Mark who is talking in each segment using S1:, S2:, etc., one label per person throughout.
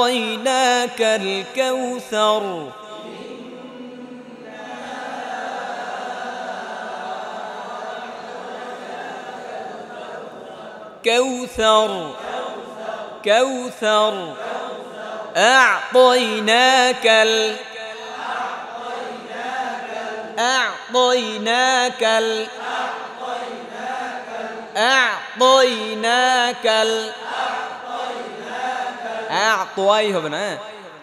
S1: أعطيناك الكوثر كوثر كوثر أعطيناك ال أعطيناك ال أعطيناك ال أعطي হবে না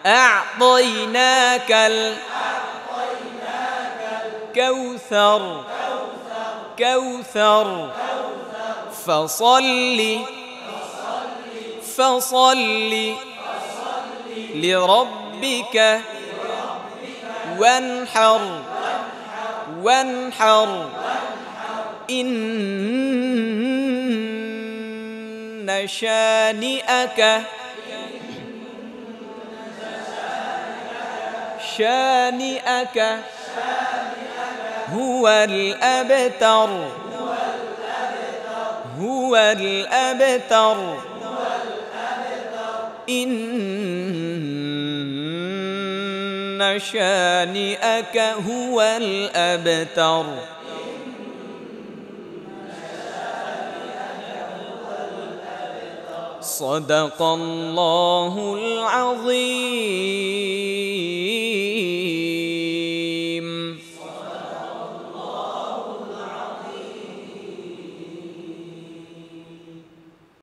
S1: أعطيناك ال كوثر كوثر فصل فصل لربك وانحر وانحر إن شانئك شانئك. هو الأبتر. هو الأبتر. إن شانئك هو الأبتر. صدق الله العظيم.